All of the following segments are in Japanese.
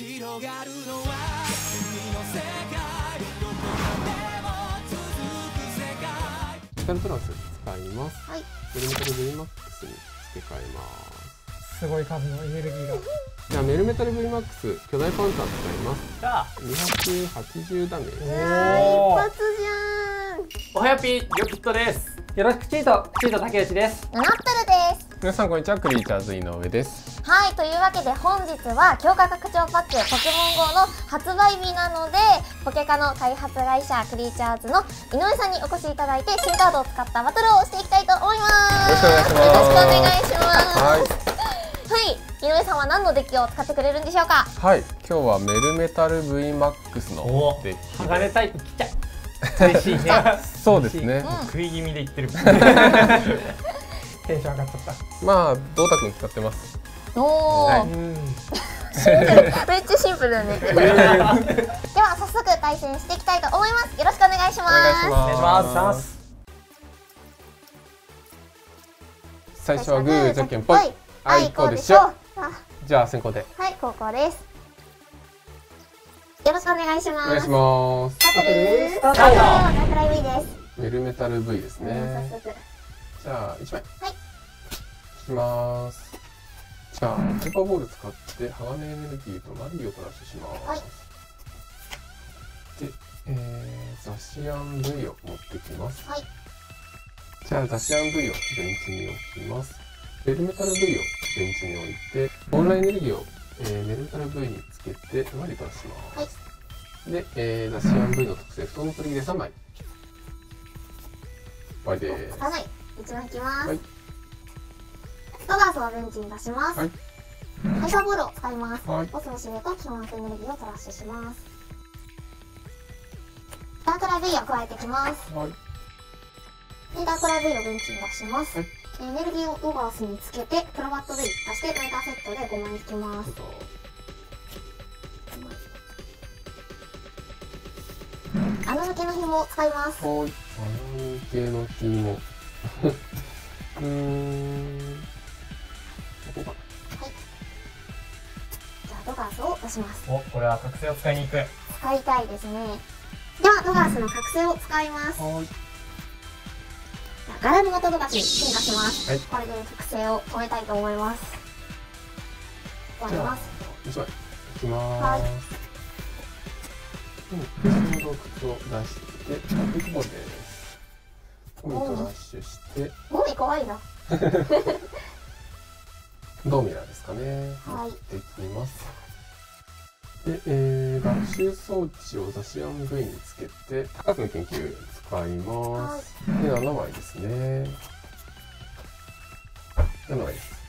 広がるのは君の世界どこまでも続く世界メタルプラス使いますはいメルメタル VMAX に付け替えます。すごい数のエネルギーがじゃあメルメタル VMAX 巨大パンター使います。さあ。280ダメージ。おー。一発じゃん。おはよぴーよきっとです。よろしくチートチート竹内です。ナップルです皆さんこんにちはクリーチャーズ井上です。はいというわけで本日は強化拡張パックポケモン GO の発売日なのでポケカの開発会社クリーチャーズの井上さんにお越しいただいて新カードを使ったバトルをしていきたいと思います。よろしくお願いします願いしますはいはい、井上さんは何のデッキを使ってくれるんでしょうか？はい今日はメルメタル VMAX のおデッキ鋼タイプ来ちゃう嬉しい。ねそうですね。うん食い気味で言ってる テンション上がっちゃった。まあドータ君使ってます。おお、はい。うんめっちゃシンプルだね。では早速対戦していきたいと思います。よろしくお願いします。お願いします。お願いします。最初はグーじゃんけんぽい。あいこうでしょ。あじゃあ先行で。はい高校です。よろしくお願いします。お願いします。バトルスタートスタートラクライブイです、メルメタル V ですうんね早速じゃあ1枚。はい。引きます。じゃあスーパーボール使って鋼エネルギーとマリオトラッシュします、はいで、えー、ザシアン V を持ってきます。はい。じゃあザシアン V をベンチに置きます。ベルメタル V をベンチに置いてオンラインエネルギーを、えー、メルメタル V につけてマリオトラッシュします、で、えー、ザシアン V の特性布団の取り入れ3枚。終わりです。つかない一枚引きます、はい。ストガースをベンチに出します、はい。ハイパーボールを使います、はい。ボスの指令と基本エネルギーをトラッシュします。ダークライ V を加えてきます。はい。でダークライ V をベンチに出します、はい。エネルギーをドガースにつけてプロバット V 足してメーターセットで5枚引きます。穴抜けの紐を使います。はい。あの系の紐。うーん。ここか。じゃあドガースを出しますおこれは覚醒を使いに行く使いたいですねではドガースの覚醒を使いますはい。じゃあガラル型ドガースに進化します、はいこれで特性を終えたいと思います終わります一枚。いきまはいーす。うん。消毒を出して、ビッグボールです。コミトラッシュして、もう怖いな ドーミラーですかね。はいできます。で、えー、学習装置をザシアン V につけて、高くの研究使います。で、7枚ですね。7枚です。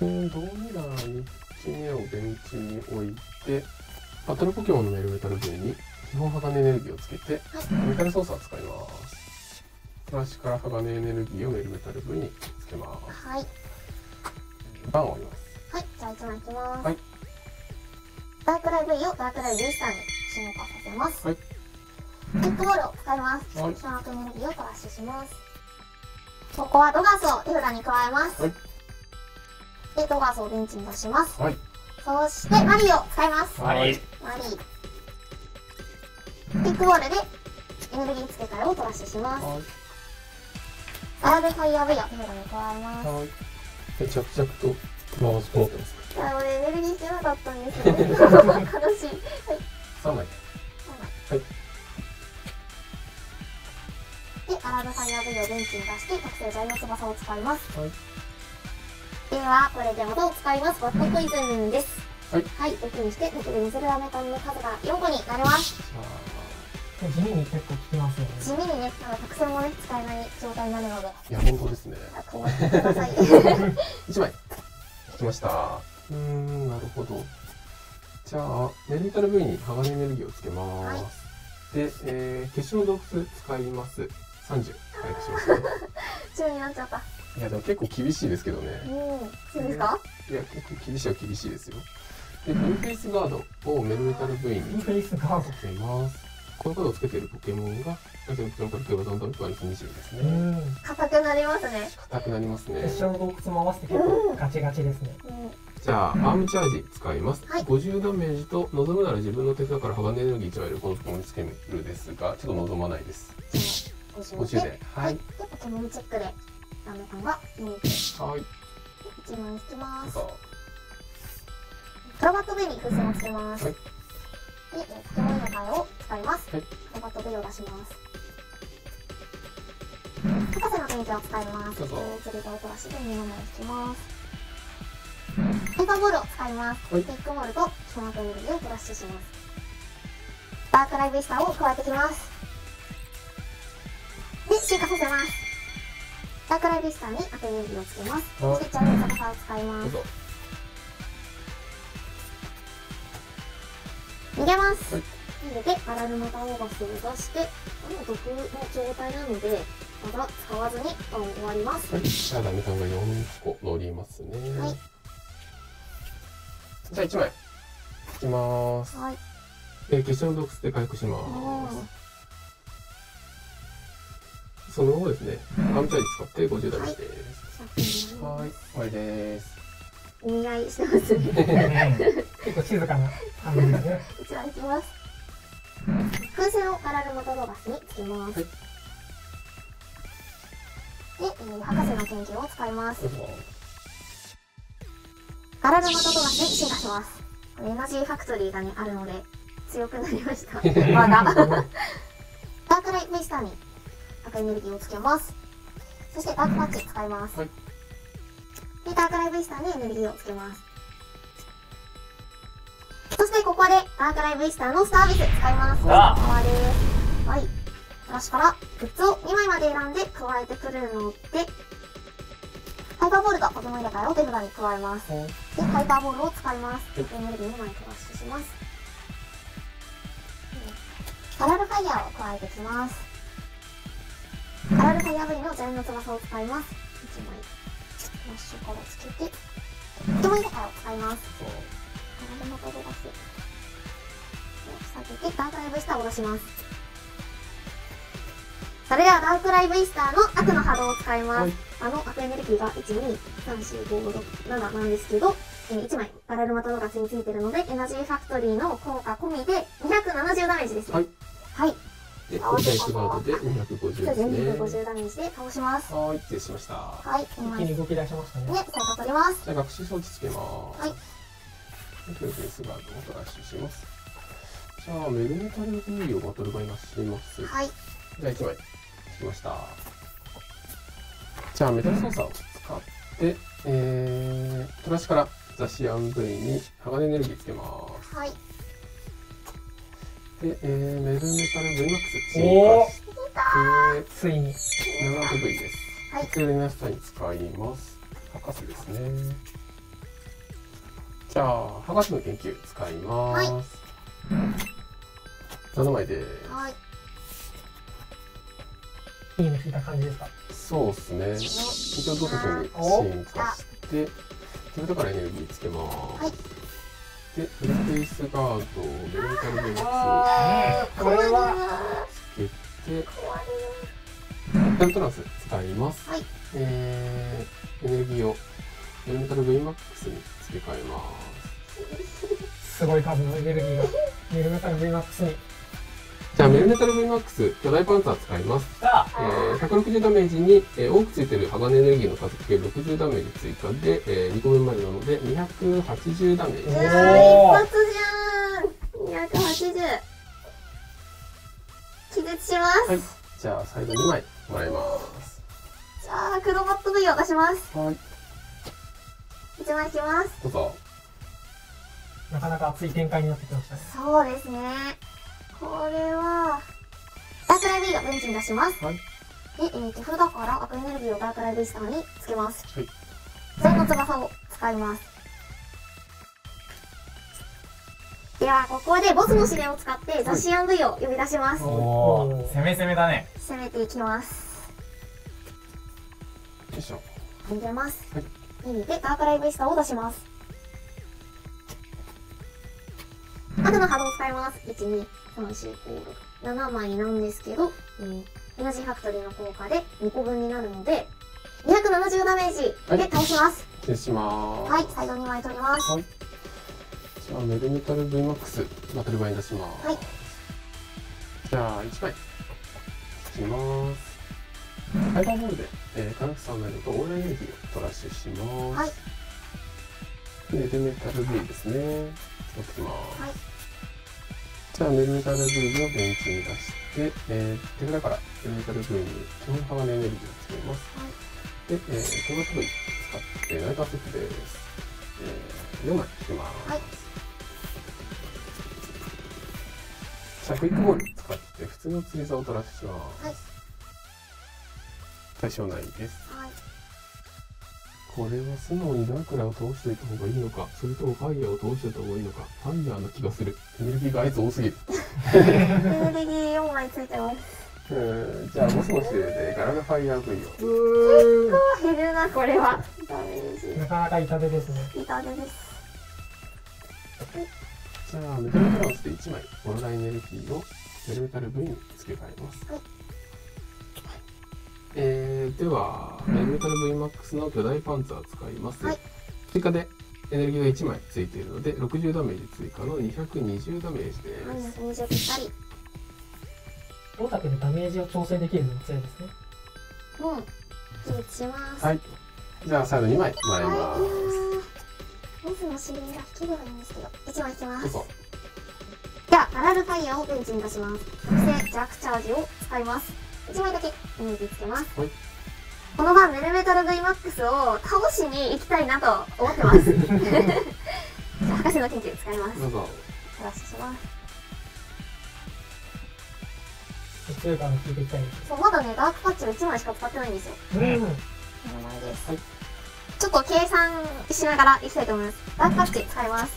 うん、ドーミラーに1目をベンチに置いて、バトルポケモンのメルメタル V に基本鋼エネルギーをつけて、メタル操作を使います。フラッシュから鋼エネルギーをメルメタル V につけます。はい。バンを折ります。はいじゃあ1枚いきます、はい。ダークライ V をダークライ V スターに進化させます。はい。クイックボールを使います。はい。基本エネルギーをトラッシュします。ここはドガースを手札に加えます、はい。でドガースをベンチに出します。はい。そしてマリィを使います。マリィマリィ。クイックボールでエネルギー付け替えをトラッシュします。はい。アールファイヤー V を手札に加えますはい。で、着々と回すとってます。いや俺エネルギーしてなかったんですよ悲しいはい3枚。はい。で、アラルファイアーをベンチに出して、特製ジャイの翼を使います。はい。では、これで技を使います。バットポイズンです。はい。はい、6にして、僕でミズルアメタンの数が4個になります。地味に結構効きますよね地味にね、あの特製もね、使えない状態になるので、あ、いや、本当ですね。困ってください。1枚。引きました。うーん、なるほど。じゃあ、メルメタル V に鋼エネルギーをつけます。で、えー、決勝の洞窟使います。30回復しますね。中になっちゃった。いや、でも結構厳しいですけどね。うん、そうですか？いや、結構厳しいは厳しいですよ。で、フルフェイスガードをメルメタル V インにフェイスガーつけます。このカードをつけているポケモンが、相手のポケモンから手がどんどんと割り20ですね。ん。硬くなりますね。硬くなりますね。決勝の洞窟も合わせて結構ガチガチですね。うん、じゃあアームチャージ使います、はい。50ダメージと望むなら自分の手札から鋼エネルギー1枚いるこのポケモンにつけるですがちょっと望まないです。50 50でははい。い。でポケモンチェックでダメ感が4点はい。1枚引きます。さプロバットベリー風船をつけます、はいでえーポケモンの替えを使います、はい。プロバットベリーを出します。博士の天気を使います。釣りと音足で2枚引きます。ペーパーボールを使います、はい。ピックボールとその後エネルギーをプラッシュします。ダークライブイスターを加えてきます。で進化させます。ダークライブイスターにアクエネルギーをつけます。はい。そしてチャージサカを使います逃げます、はい逃げてアラルマタオーバスを出してもう毒の状態なのでまだ使わずにターン終わります。はい。じゃあダメ感が4個乗りますね。はい。じゃあ1枚。いきます。はい。えー、決勝の毒質で回復します。その後ですねアームチャージ使って50ダメージですははい。終わりです意味合いしてます。ね結構静かな感じですね。こちらいきます。風船をアラルマタオーバスにつけます、はい。で、えー博士の研究を使います。どうぞ。アラルマタオーバスに進化します。エナジーファクトリーがねあるので強くなりました。まだ。ダークライブイスターに赤エネルギーをつけます。そしてダークパッチ使います、はいでダークライブイスターにエネルギーをつけます。そしてここでダークライブイスターのスタービス使います。あパです。はい。ブラシからグッズを2枚まで選んで加えてくるのでハイパーボールとポケモン入れ替えを手札に加えます。でハイパーボールを使います。エネルギー2枚プラッシュします。パラルファイヤーを加えてきますパラルファイヤーブリのジャイの翼を使います1枚ッシュからつけてポケモン入れ替えを使いますパラルマトドバス下げてダークライブイスターを出します。それではダークライブイスターの悪の波動を使います、はい。あの悪エネルギーが1234567なんですけど、えー1枚パラルマトドガスについてるのでエナジーファクトリーの効果込みで270ダメージです。ねはい。はいでコンテンツガードで250そうですね。250ダメージで倒します。はい失礼しました。はい2一気に動き出しましたね。取ります。じゃあ学習装置つけます。はい。スガードをしますじゃあメルメタルフィーをバトルバイナします。はい。じゃあ1枚。引きました。じゃあメタル操作を使ってえー、トラッシュからザシアン V に鋼エネルギーつけます。はいで、えー、メルメタル VMAX 進化してついに。長く V です。はい。普通にマスターに使います。博士ですね。じゃあ博士の研究使います、7枚ではい。いいの引いた感じですか？そうですね。一応ドトフに進化して手札からエネルギーつけます、はいでフルフェイスガードメルメタル VMAX あー、これは。つけてダルトランス使います、はいえー、エネルギーをメルメタル VMAX に付け替えますすごい数のエネルギーが。メルメタル VMAX に。じゃあメルメタル VMAX 巨大パンツァー使います、さえー、160ダメージに、えー多くついてる鋼エネルギーの数かける60ダメージ追加で、えー、2個分までなので280ダメージうわおーー一発じゃん。280気絶します、はい。じゃあ最後2枚もらいます。じゃあクロバット V を出します。はい。1枚引きます。どうぞ。なかなか熱い展開になってきましたね。そうですねこれはダークライブ V をベンチに出します。はい。で、えー、手札から赤エネルギーをダークライブイスターにつけます。はい。全の翼を使います。ではここでボスの指令を使ってザシアン V を呼び出します、おお攻め攻めだね。攻めていきます。よいしょ。逃げます、はい。逃げてダークライブイスターを出します悪の波動を使います。1234567枚なんですけど、えーエナジーファクトリーの効果で2個分になるので270ダメージで倒します、いき出します。はいサイド2枚取ります。はい。じゃあメルメタル VMAX バトルバイン出します。はい。じゃあ1枚。いきます。ハイパーボールで、えー、化学さんなどとオーライエネルギーをトラッシュします。はい。メルメタル V ですね。使ってきます、はいじゃあメルメタル V をベンチに出して、えー、手札からメルメタル V に基本鋼エネルギーをつけます、で、えー、この V 使ってナイトアセットです、えー、4枚引きます、はい。じゃあクイックボール使って普通の釣り竿をトラッシュします、はい。対象内です。はいこれは素直にダークラを通しておいた方がいいのかそれともファイヤーを通しておいた方がいいのかファイヤーな気がする。エネルギーがあいつ多すぎる。エネルギー4枚ついてます。じゃあボスの指令でガラガファイヤー V をう。ー減るなこれは。ダメージなかなか痛手ですね。痛手です。じゃあメタルトランスで1枚オロラエネルギーをメルメタル V に付け替えます、はいえー、ではメルメタル VMAX の巨大パンツァー使います、はい。追加でエネルギーが1枚ついているので60ダメージ追加の220ダメージです、マイナス20ぴったり大竹でダメージを調整できるのも強いですね。うん。起立します。はい。じゃあ最後2枚もらいます、ーボスの指令が引ければいいんですけど1枚引きます。どうぞ。じゃあアラルファイヤーをベンチに出します。特製ジャークチャージを使います1枚だけエネルギーつけます、はい。この晩メルメタル VMAX を倒しに行きたいなと思ってます。じゃあ博士の研究使います。どうぞトラッシュします。強い感が効いていきたい。ですそうまだねダークパッチを1枚しか使ってないんですよ。うん。この前です、はい。ちょっと計算しながらいきたいと思います。ダークパッチ使います。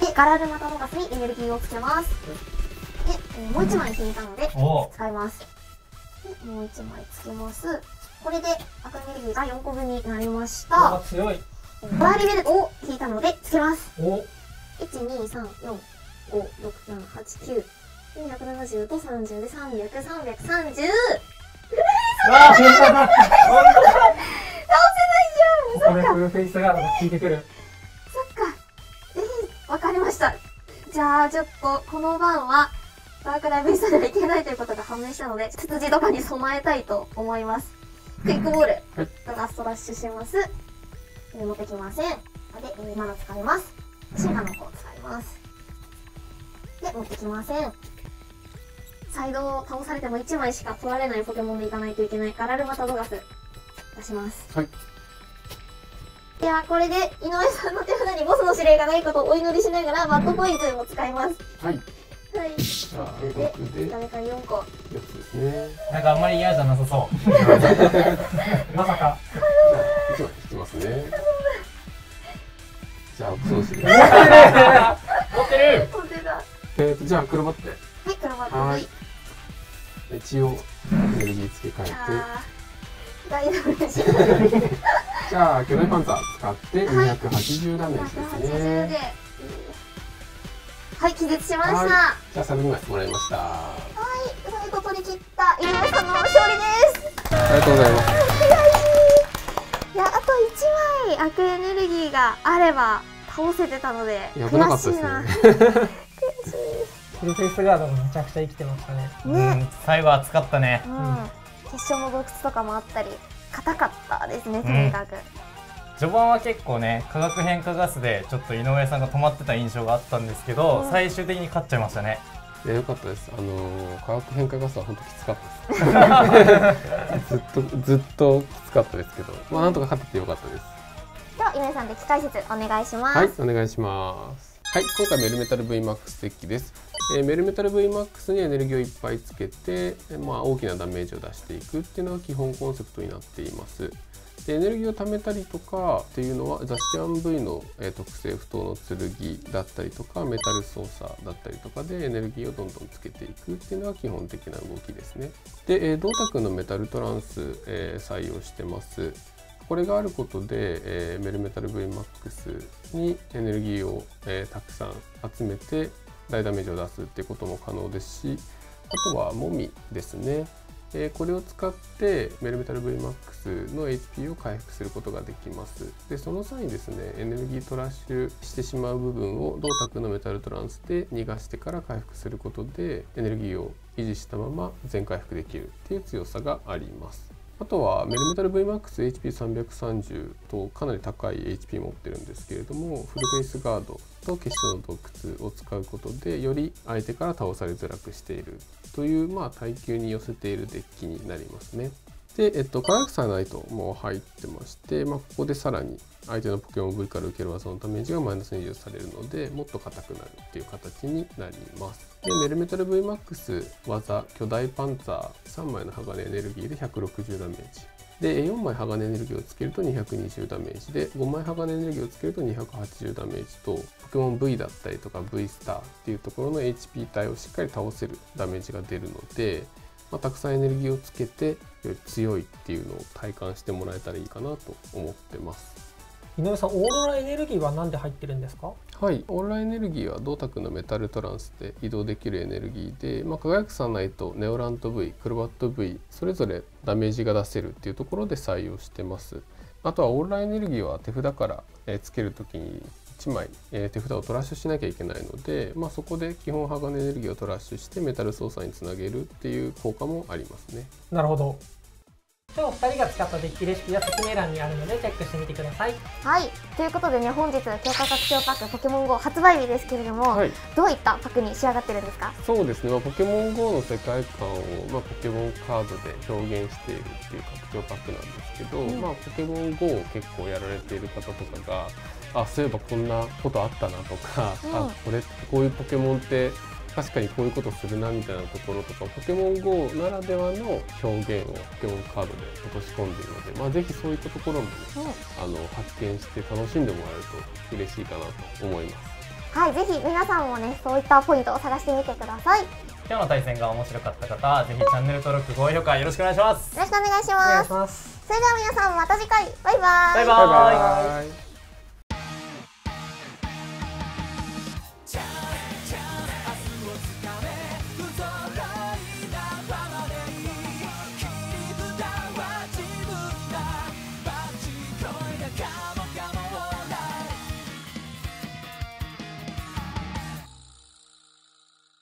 でガラルマタノガスにエネルギーをつけます。で、えーもう1枚引いたのでお。使います。でもう1枚つけます。これで赤エネルギーが4個分になりました。強い。バーリベルトを引いたのでつけます。お。123456789 270と30で300330わあ、フェイスだここでフルフェイスが効いてくる。そっか。えー、わかりました。じゃあ、ちょっと、この晩は、ダークライブインスタではいけないということが判明したので、ツツジとかに備えたいと思います。クイックボール、はいラストラッシュします。えー持ってきません。ので、えー、マナ使います。進化の方使います。で、持ってきません。サイドを倒されても1枚しか取られないポケモンでいかないといけないガラルマタドガス出します。はいではこれで井上さんの手札にボスの指令がないことをお祈りしながらバッドポイズンも使います。はいはい。じゃあで、6で誰か4個。4つですねなんかあんまり嫌じゃなさそう。まさか。じゃあ引きますねじゃあそうですね持ってる本当だ。えーとじゃあ黒バッテはい、黒バットはい。一応エネルギー付け替えて大丈夫でしょう。じゃあ巨大パンツァー使って280ダメージです180ねで。気絶しました。ははじゃあサブ2枚もらいましたあい、最後取り切った井上さんの勝利です。りがとうございますいや、あと1枚悪エネルギーがあれば倒せてたので、いや危なかったです悔しいな。ね フルフェイスガードがめちゃくちゃ生きてましたね。うね、ん、最後熱かったね。うん、決勝の洞窟とかもあったり、硬かったですね、とにかく。序盤は結構ね、化学変化ガスでちょっと井上さんが止まってた印象があったんですけど、うん最終的に勝っちゃいましたね。いや良かったですあのー化学変化ガスは本当きつかったです ずっとずっときつかったですけどまあなんとか勝っててよかったですでは、井上さん、デッキ解説お願いします。はい、お願いします。はい、今回メルメタル VMAX デッキです。えーメルメタル VMAX にエネルギーをいっぱいつけて、えーまあ、大きなダメージを出していくっていうのが基本コンセプトになっています。でエネルギーを貯めたりとかっていうのはザシアン V の、え特性不当の剣だったりとかメタル操作だったりとかでエネルギーをどんどんつけていくっていうのが基本的な動きですね。で、えー、ドータ君のメタルトランス、えー採用してます。これがあることで、えーメルメタル VMAX にエネルギーを、えーたくさん集めて大ダメージを出すっていうことも可能ですしあとはもみですねえこれを使ってメルメタル VMAX の HP を回復することができます。でその際にですねエネルギートラッシュしてしまう部分を銅鐸のメタルトランスで逃がしてから回復することでエネルギーを維持したまま全回復できるっていう強さがあります。あとはメルメタル VMAXHP330 とかなり高い HP 持ってるんですけれどもフルフェイスガードと結晶の洞窟を使うことでより相手から倒されづらくしているという、まあ、耐久に寄せているデッキになりますね。で、えっと、科学サナイトも入ってまして、まあ、ここでさらに相手のポケモン V から受ける技のダメージがマイナス20されるのでもっと硬くなるっていう形になります。でメルメタル VMAX 技巨大パンツァー3枚の鋼エネルギーで160ダメージ。で4枚鋼エネルギーをつけると220ダメージ。で5枚鋼エネルギーをつけると280ダメージとポケモン V だったりとか V スターっていうところの HP 帯をしっかり倒せるダメージが出るので、まあ、たくさんエネルギーをつけてより強いっていうのを体感してもらえたらいいかなと思ってます。井上さんオーロラエネルギーは何で入ってるんですか？はい、オーロラエネルギーは銅鐸のメタルトランスで移動できるエネルギーで、まあ、輝くサンナイトネオラント V クロバット V それぞれダメージが出せるっていうところで採用してますあとはオーロラエネルギーは手札から、えーつけるときに1枚、えー手札をトラッシュしなきゃいけないので、まあ、そこで基本鋼エネルギーをトラッシュしてメタル操作につなげるっていう効果もありますね。なるほど。今日2人が使ったデッキレシピは説明欄にあるのでチェックしてみてください。はい。ということでね本日強化拡張パックポケモン GO 発売日ですけれども、はい。どういったパックに仕上がってるんですか？そうですね、まあ、ポケモン GO の世界観を、まあ、ポケモンカードで表現しているっていう拡張パックなんですけど、うん。まあ、ポケモン GO を結構やられている方とかがあそういえばこんなことあったなとか、うん。あこれこういうポケモンって確かにこういうことするなみたいなところとかポケモン GO ならではの表現をポケモンカードで落とし込んでいるので、まあ、ぜひそういったところも、ね、あの発見して楽しんでもらえると嬉しいかなと思います。はいぜひ皆さんもねそういったポイントを探してみてください。よ今日の対戦が面白かった方はぜひチャンネル登録高評価よろしくお願いします。ろしくお願いしお願ますいします。それでは皆さんまた次回。バイバイ。バイバイ。バイバイ